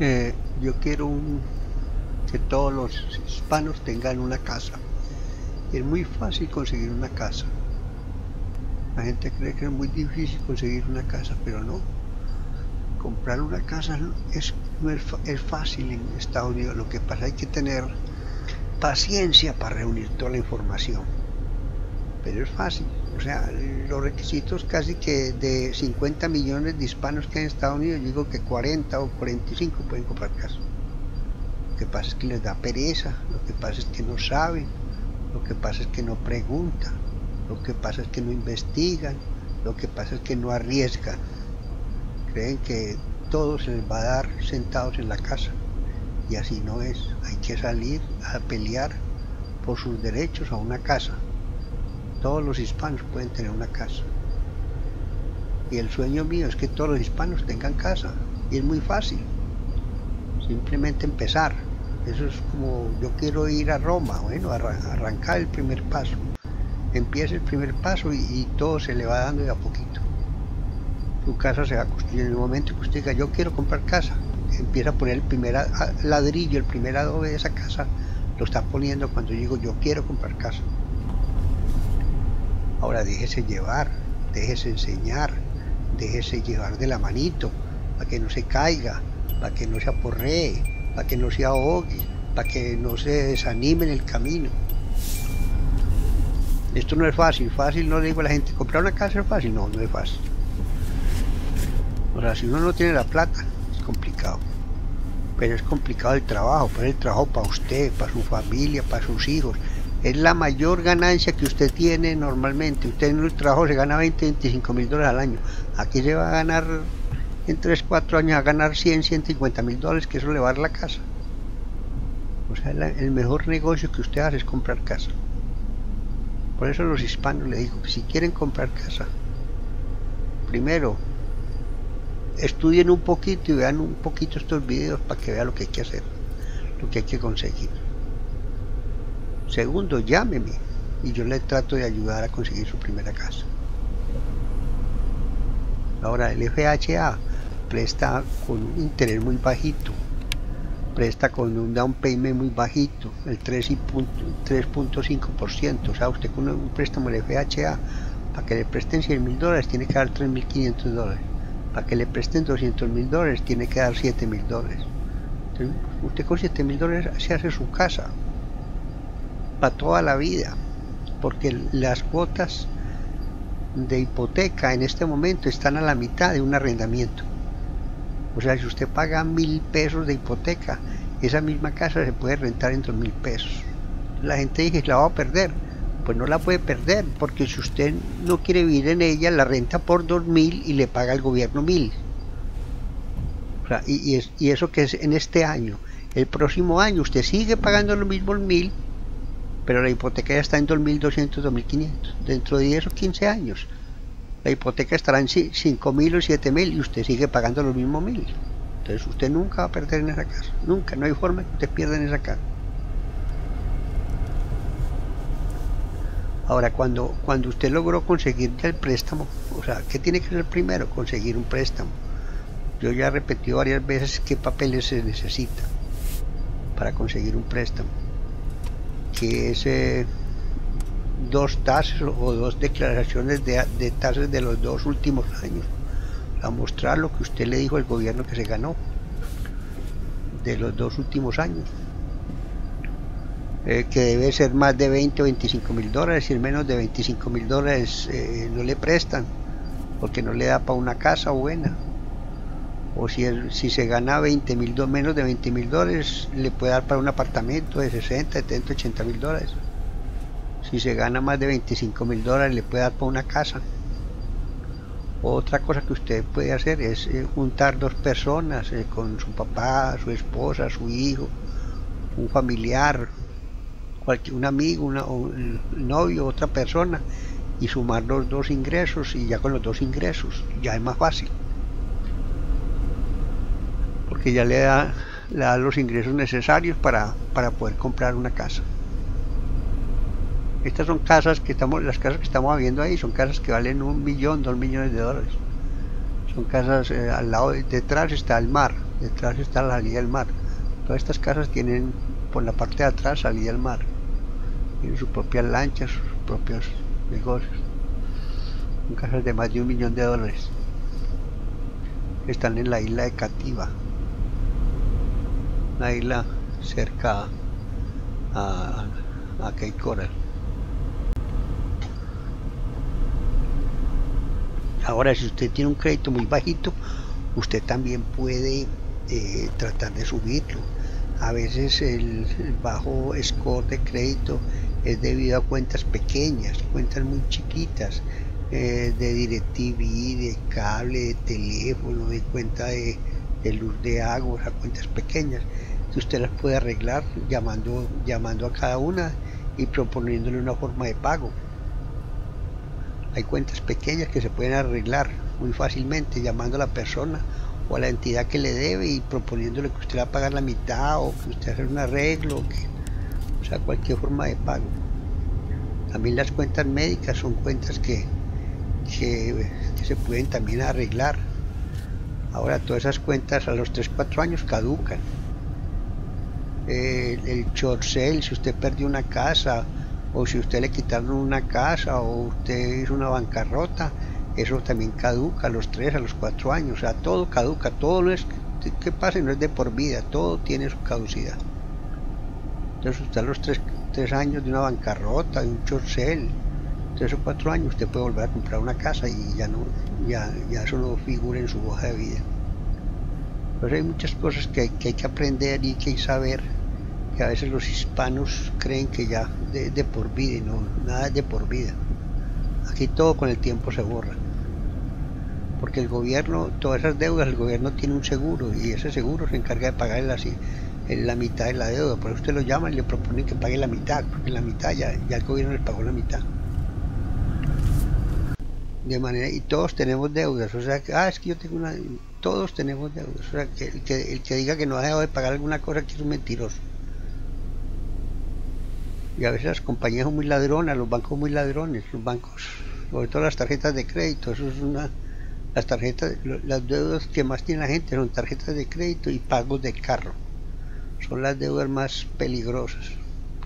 Yo quiero que todos los hispanos tengan una casa. Es muy fácil conseguir una casa. La gente cree que es muy difícil conseguir una casa, pero no. Comprar una casa es, es, fácil en Estados Unidos. Lo que pasa hay que tener paciencia para reunir toda la información. Pero es fácil. O sea, los requisitos casi que de 50 millones de hispanos que hay en Estados Unidos, digo que 40 o 45 pueden comprar casa. Lo que pasa es que les da pereza, lo que pasa es que no saben, lo que pasa es que no preguntan, lo que pasa es que no investigan, lo que pasa es que no arriesgan. Creen que todo se les va a dar sentados en la casa. Y así no es. Hay que salir a pelear por sus derechos a una casa. Todos los hispanos pueden tener una casa. Y el sueño mío es que todos los hispanos tengan casa. Y es muy fácil. Simplemente empezar. Eso es como yo quiero ir a Roma. Bueno, arrancar el primer paso. Empieza el primer paso y, todo se le va dando de a poquito. Su casa se va a construir en el momento que usted diga yo quiero comprar casa. Empieza a poner el primer ladrillo, el primer adobe de esa casa. Lo está poniendo cuando digo yo quiero comprar casa. Ahora déjese llevar, déjese enseñar, déjese llevar de la manito, para que no se caiga, para que no se aporree, para que no se ahogue, para que no se desanime en el camino. Esto no es fácil, fácil no le digo a la gente, comprar una casa es fácil, no, no es fácil. O sea, si uno no tiene la plata, es complicado. Pero es complicado el trabajo, pero el trabajo para usted, para su familia, para sus hijos es la mayor ganancia que usted tiene normalmente. Usted en el trabajo se gana 20, 25 mil dólares al año. Aquí se va a ganar en 3, 4 años a ganar 100, 150 mil dólares, que eso le va a dar la casa. O sea, el mejor negocio que usted hace es comprar casa. Por eso los hispanos le digo que si quieren comprar casa, primero estudien un poquito y vean un poquito estos videos para que vean lo que hay que hacer, lo que hay que conseguir. Segundo, llámeme y yo le trato de ayudar a conseguir su primera casa. Ahora, el FHA presta con un interés muy bajito, presta con un down payment muy bajito, el 3.5%. O sea, usted con un préstamo del FHA, para que le presten 100 mil dólares, tiene que dar 3.500 dólares. Para que le presten 200 mil dólares, tiene que dar 7 mil dólares. usted con 7 mil dólares se hace su casa para toda la vida, porque las cuotas de hipoteca en este momento están a la mitad de un arrendamiento. O sea, si usted paga mil pesos de hipoteca, esa misma casa se puede rentar en dos mil pesos. La gente dice, la va a perder. Pues no la puede perder, porque si usted no quiere vivir en ella, la renta por dos mil y le paga el gobierno mil. O sea, y, y, eso que es en este año. El próximo año usted sigue pagando lo mismo mil, pero la hipoteca ya está en 2.200, 2.500. Dentro de 10 o 15 años, la hipoteca estará en 5.000 o 7.000 y usted sigue pagando los mismos 1.000. Entonces usted nunca va a perder en esa casa. Nunca, no hay forma que usted pierda en esa casa. Ahora, cuando, cuando usted logró conseguir ya el préstamo, o sea, ¿qué tiene que ser primero? Conseguir un préstamo. Yo ya he repetido varias veces qué papeles se necesitan para conseguir un préstamo que es dos tasas o dos declaraciones de, de tasas de los dos últimos años a mostrar lo que usted le dijo al gobierno que se ganó de los dos últimos años eh, que debe ser más de 20 o 25 mil dólares y menos de 25 mil dólares eh, no le prestan porque no le da para una casa buena o si, si se gana 20 mil menos de 20 mil dólares le puede dar para un apartamento de 60, 70, 80 mil dólares. Si se gana más de 25 mil dólares le puede dar para una casa. Otra cosa que usted puede hacer es eh, juntar dos personas eh, con su papá, su esposa, su hijo, un familiar, cualquier, un amigo, un novio, otra persona y sumar los dos ingresos y ya con los dos ingresos ya es más fácil porque ya le da, los ingresos necesarios para, poder comprar una casa. Estas son casas que estamos, las casas que estamos viendo ahí son casas que valen un millón, dos millones de dólares. Son casas eh, al lado, detrás está el mar, Detrás está la salida del mar. Todas estas casas tienen por la parte de atrás salida al mar. Tienen sus propias lanchas, sus propios negocios. Son casas de más de un millón de dólares. Están en la isla de Cativa. Una isla cerca a, a Cape Coral. Ahora, si usted tiene un crédito muy bajito, usted también puede eh, tratar de subirlo. A veces el, bajo score de crédito es debido a cuentas pequeñas, cuentas muy chiquitas, eh, de DirecTV, de cable, de teléfono, de cuenta de, de luz de agua, a cuentas pequeñas que usted las puede arreglar llamando, llamando a cada una y proponiéndole una forma de pago. Hay cuentas pequeñas que se pueden arreglar muy fácilmente llamando a la persona o a la entidad que le debe y proponiéndole que usted va a pagar la mitad o que usted haga un arreglo, o sea, cualquier forma de pago. También las cuentas médicas son cuentas que, que, que se pueden también arreglar. Ahora todas esas cuentas a los 3-4 años caducan el, el chorcel, si usted perdió una casa o si usted le quitaron una casa o usted hizo una bancarrota, eso también caduca a los 3, a los 4 años, o sea, todo caduca, todo no es que pase, no es de por vida, todo tiene su caducidad. Entonces usted a los 3, años de una bancarrota, de un chorcel, 3 o 4 años, usted puede volver a comprar una casa y ya no, ya, ya eso no figura en su hoja de vida. Pero hay muchas cosas que que hay que aprender y que hay que saber a veces los hispanos creen que ya de, de por vida y no, nada es de por vida. Aquí todo con el tiempo se borra. Porque el gobierno, todas esas deudas, el gobierno tiene un seguro y ese seguro se encarga de pagar la, la mitad de la deuda. Por eso usted lo llama y le propone que pague la mitad, porque la mitad ya, ya el gobierno le pagó la mitad. De manera, y todos tenemos deudas, o sea que, ah, es que yo tengo una, todos tenemos deudas, o sea que el que, el que diga que no ha dejado de pagar alguna cosa que es un mentiroso y a veces las compañías son muy ladronas, los bancos muy ladrones, los bancos, sobre todo las tarjetas de crédito, eso es una, las tarjetas, las deudas que más tiene la gente son tarjetas de crédito y pagos de carro, son las deudas más peligrosas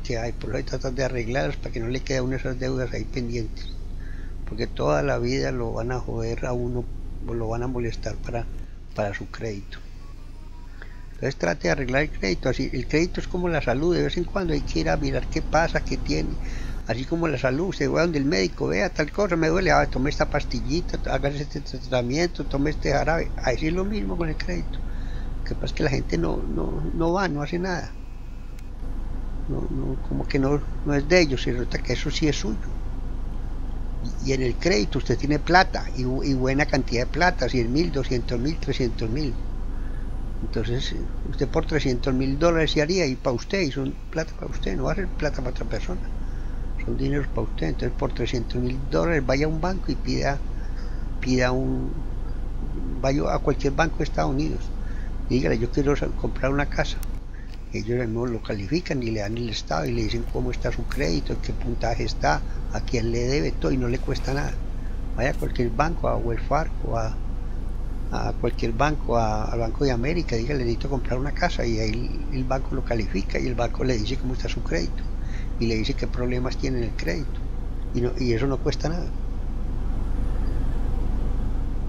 que hay, por eso hay que tratar de arreglarlas para que no le quede a uno esas deudas ahí pendientes, porque toda la vida lo van a joder a uno, lo van a molestar para, para su crédito. Entonces trate de arreglar el crédito. Así, el crédito es como la salud, de vez en cuando hay que ir a mirar qué pasa, qué tiene. Así como la salud, se va donde el médico, vea tal cosa, me duele, ah, tome esta pastillita, haga este tratamiento, tome este jarabe. Así es lo mismo con el crédito. Lo que pasa es que la gente no, no, no va, no hace nada. No, no, como que no, no es de ellos, y resulta que eso sí es suyo. Y, en el crédito usted tiene plata, y, y buena cantidad de plata, 100 mil, 200 mil, 300 mil. Entonces, usted por 300 mil dólares se haría y para usted, y son plata para usted, no va a ser plata para otra persona. Son dineros para usted. Entonces, por 300 mil dólares vaya a un banco y pida, pida un. Vaya a cualquier banco de Estados Unidos. dígale, yo quiero comprar una casa. Ellos mismos lo califican y le dan el estado y le dicen cómo está su crédito, qué puntaje está, a quién le debe todo y no le cuesta nada. Vaya a cualquier banco, a Wells Fargo, a a cualquier banco, al Banco de América, diga, le necesito comprar una casa y ahí el banco lo califica y el banco le dice cómo está su crédito y le dice qué problemas tiene en el crédito y, no, y eso no cuesta nada.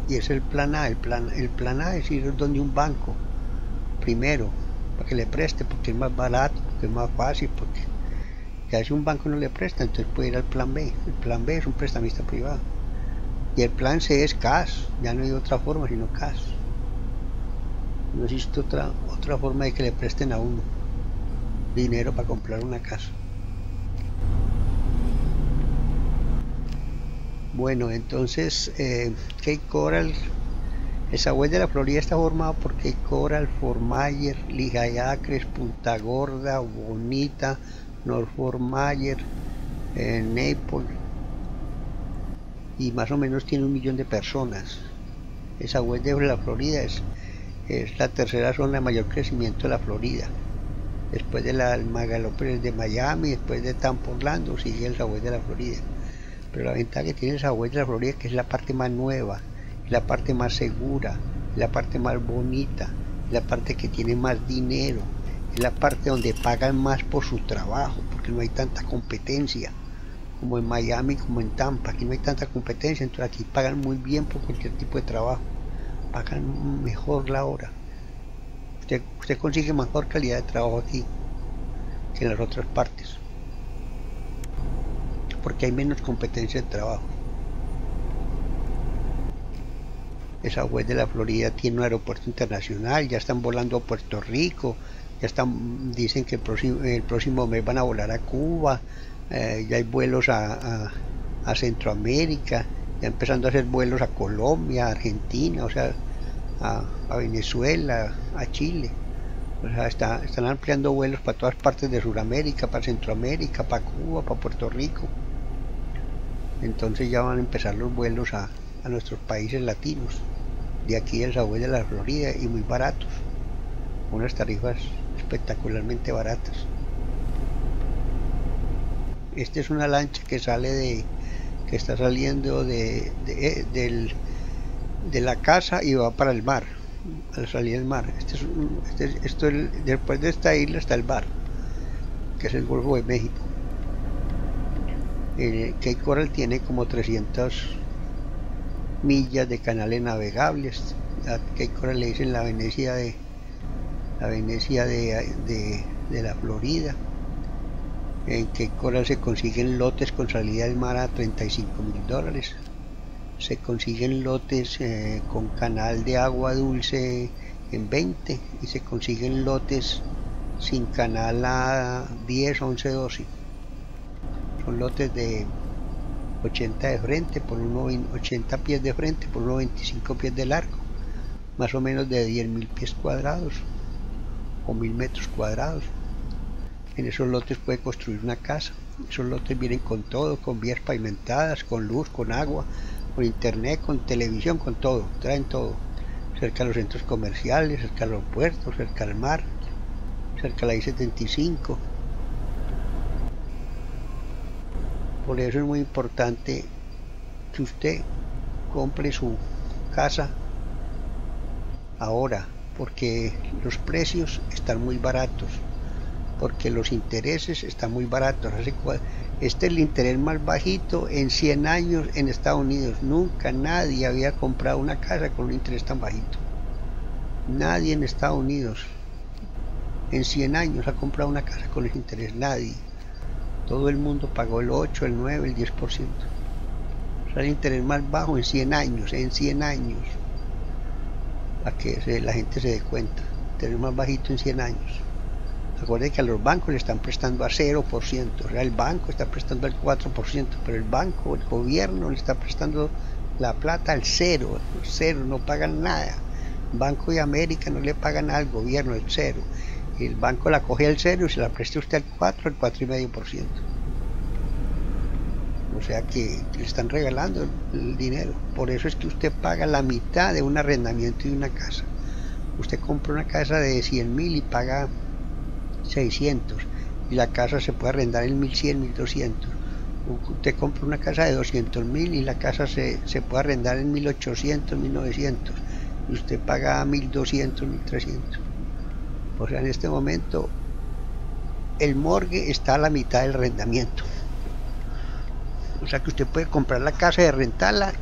Y es el plan A, el plan, el plan A es ir donde un banco, primero, para que le preste, porque es más barato, porque es más fácil, porque a un banco no le presta, entonces puede ir al plan B. El plan B es un prestamista privado. Y el plan C es cash, ya no hay otra forma sino cash. No existe otra, otra forma de que le presten a uno dinero para comprar una casa. Bueno, entonces eh, Cape Coral, el web de la Florida está formado por Cape Coral, Fort Myers, Acres, Punta Gorda, Bonita, North Fort Myers, eh, Naples, y más o menos tiene un millón de personas. Esa web de la Florida es, es la tercera zona de mayor crecimiento de la Florida. Después de la Magalópolis de Miami, después de Tampa Orlando, sigue el web de la Florida. Pero la ventaja que tiene esa web de la Florida es que es la parte más nueva, la parte más segura, la parte más bonita, la parte que tiene más dinero, es la parte donde pagan más por su trabajo, porque no hay tanta competencia como en Miami, como en Tampa, aquí no hay tanta competencia, entonces aquí pagan muy bien por cualquier tipo de trabajo, pagan mejor la hora. Usted, usted consigue mejor calidad de trabajo aquí que en las otras partes, porque hay menos competencia de trabajo. esa web de la Florida tiene un aeropuerto internacional, ya están volando a Puerto Rico, ya están, dicen que el próximo, el próximo mes van a volar a Cuba, eh, ya hay vuelos a, Centroamérica, ya empezando a hacer vuelos a Colombia, a Argentina, o sea, a, Venezuela, a Chile. O sea, están ampliando vuelos para todas partes de Sudamérica, para Centroamérica, para Cuba, para Puerto Rico. Entonces ya van a empezar los vuelos a, a nuestros países latinos de aquí el sabor de la Florida y muy baratos, unas tarifas espectacularmente baratas. Esta es una lancha que sale de, que está saliendo de, de, de la casa y va para el mar, al salir del mar. Este es, este esto después de esta isla está el mar, que es el Golfo de México. Eh, Cape Coral tiene como 300 millas de canales navegables. A Coral le dicen la Venecia de la Venecia de, de, la Florida. En que Coral se consiguen lotes con salida del mar a 35 mil dólares. Se consiguen lotes eh, con canal de agua dulce en 20 y se consiguen lotes sin canal a 10, 11, 12. Son lotes de 80 de frente por 80 pies de frente por 1,25 pies de largo, más o menos de 10.000 pies cuadrados o 1.000 metros cuadrados. En esos lotes puede construir una casa. Esos lotes vienen con todo, con vías pavimentadas, con luz, con agua, con internet, con televisión, con todo. Traen todo. Cerca de los centros comerciales, cerca de los puertos, cerca del mar, cerca de la I-75 Por eso es muy importante que usted compre su casa ahora, porque los precios están muy baratos, porque los intereses están muy baratos. Este es el interés más bajito en 100 años en Estados Unidos. Nunca nadie había comprado una casa con un interés tan bajito. Nadie en Estados Unidos en 100 años ha comprado una casa con ese interés. Nadie. Todo el mundo pagó el 8, el 9, el 10%. O sea, el interés más bajo en 100 años, en 100 años. Para que la gente se dé cuenta. Interés más bajito en 100 años. Recuerden que a los bancos le están prestando a 0%. O sea, el banco está prestando al 4%, pero el banco, el gobierno le está prestando la plata al cero. Cero, no pagan nada. Banco de América no le pagan al gobierno, el cero el banco la coge al cero y se la preste usted al 4, al 4,5%. O sea que le están regalando el dinero. Por eso es que usted paga la mitad de un arrendamiento de una casa. Usted compra una casa de 100 mil y paga 600 y la casa se puede arrendar en 1100, 1200. Usted compra una casa de 200 mil y la casa se, se puede arrendar en 1800, 1900 y usted paga 1200, 1300. O sea, en este momento el morgue está a la mitad del arrendamiento. O sea que usted puede comprar la casa y rentarla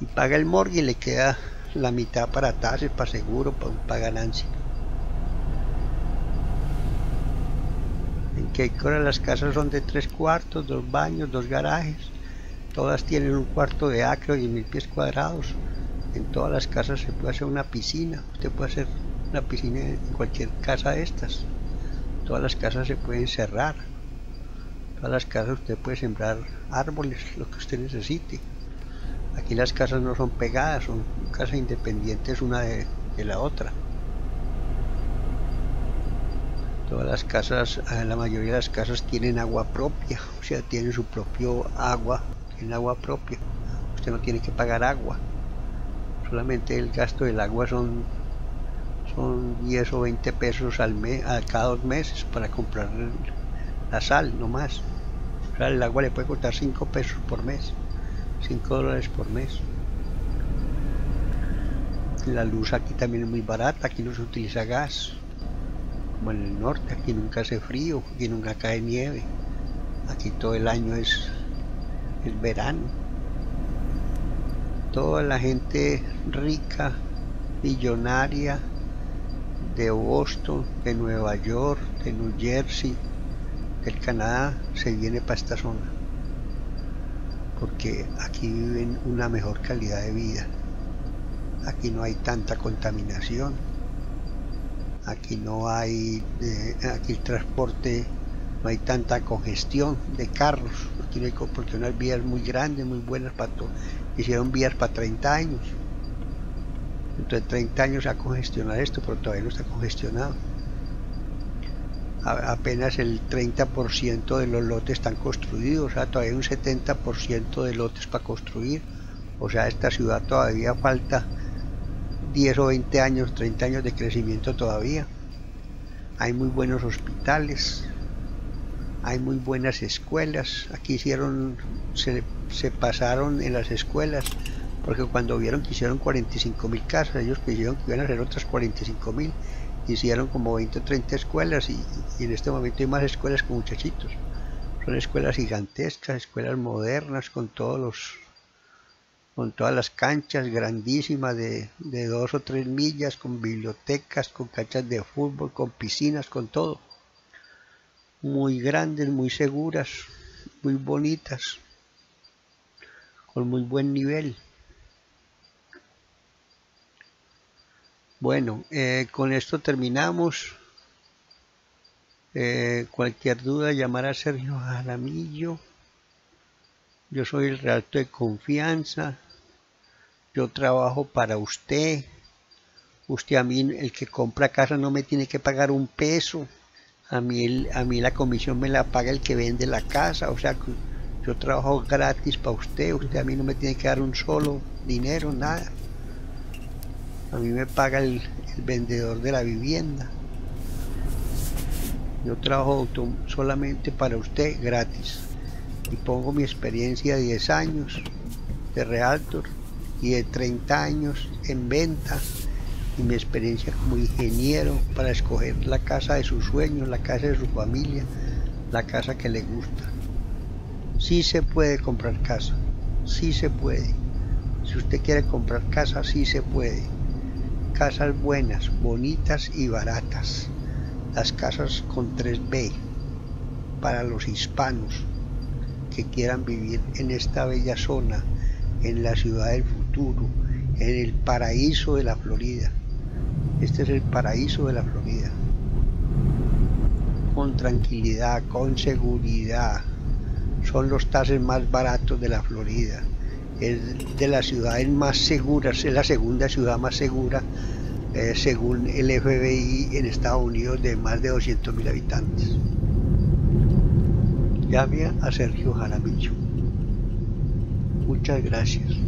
y, paga el morgue y le queda la mitad para tasas, para seguro, para, para ganancia. En Keikora las casas son de tres cuartos, dos baños, dos garajes. Todas tienen un cuarto de acro y mil pies cuadrados. En todas las casas se puede hacer una piscina. Usted puede hacer una piscina en cualquier casa de estas. Todas las casas se pueden cerrar. Todas las casas usted puede sembrar árboles, lo que usted necesite. Aquí las casas no son pegadas, son casas independientes una de, la otra. Todas las casas, eh, la mayoría de las casas tienen agua propia, o sea, tienen su propio agua, tienen agua propia. Usted no tiene que pagar agua. Solamente el gasto del agua son son 10 o 20 pesos al mes, a cada dos meses para comprar la sal, no más. O sea, el agua le puede costar 5 pesos por mes, 5 dólares por mes. La luz aquí también es muy barata, aquí no se utiliza gas. Como en el norte, aquí nunca hace frío, aquí nunca cae nieve. Aquí todo el año es, es verano. Toda la gente rica, millonaria, de Boston, de Nueva York, de New Jersey, del Canadá, se viene para esta zona. Porque aquí viven una mejor calidad de vida. Aquí no hay tanta contaminación. Aquí no hay, eh, aquí el transporte, no hay tanta congestión de carros. Aquí no hay, porque unas vías muy grandes, muy buenas para todo. Hicieron vías para 30 años entonces 30 años a congestionar esto, pero todavía no está congestionado. apenas el 30% de los lotes están construidos, o sea, todavía hay un 70% de lotes para construir. O sea, esta ciudad todavía falta 10 o 20 años, 30 años de crecimiento todavía. Hay muy buenos hospitales, hay muy buenas escuelas. Aquí hicieron, se, se pasaron en las escuelas porque cuando vieron que hicieron 45 mil casas, ellos pidieron que iban a hacer otras 45 mil, hicieron como 20 o 30 escuelas y, en este momento hay más escuelas con muchachitos. Son escuelas gigantescas, escuelas modernas con todos los con todas las canchas grandísimas de, de dos o tres millas, con bibliotecas, con canchas de fútbol, con piscinas, con todo. Muy grandes, muy seguras, muy bonitas, con muy buen nivel. Bueno, eh, con esto terminamos. Eh, cualquier duda, llamar a Sergio Jaramillo. Yo soy el relato de confianza. Yo trabajo para usted. Usted a mí, el que compra casa, no me tiene que pagar un peso. A mí, a mí la comisión me la paga el que vende la casa. O sea, yo trabajo gratis para usted. Usted a mí no me tiene que dar un solo dinero, nada a mí me paga el, vendedor de la vivienda yo trabajo solamente para usted gratis y pongo mi experiencia de 10 años de realtor y de 30 años en venta y mi experiencia como ingeniero para escoger la casa de sus sueños, la casa de su familia, la casa que le gusta. Sí se puede comprar casa, sí se puede. Si usted quiere comprar casa, sí se puede casas buenas, bonitas y baratas. Las casas con 3B para los hispanos que quieran vivir en esta bella zona, en la ciudad del en el paraíso de la Florida. Este es el paraíso de la Florida. Con tranquilidad, con seguridad. Son los tases más baratos de la Florida es de las ciudades más seguras, es la segunda ciudad más segura eh, según el FBI en Estados Unidos de más de 200.000 habitantes. Llame a Sergio Jaramillo. Muchas gracias.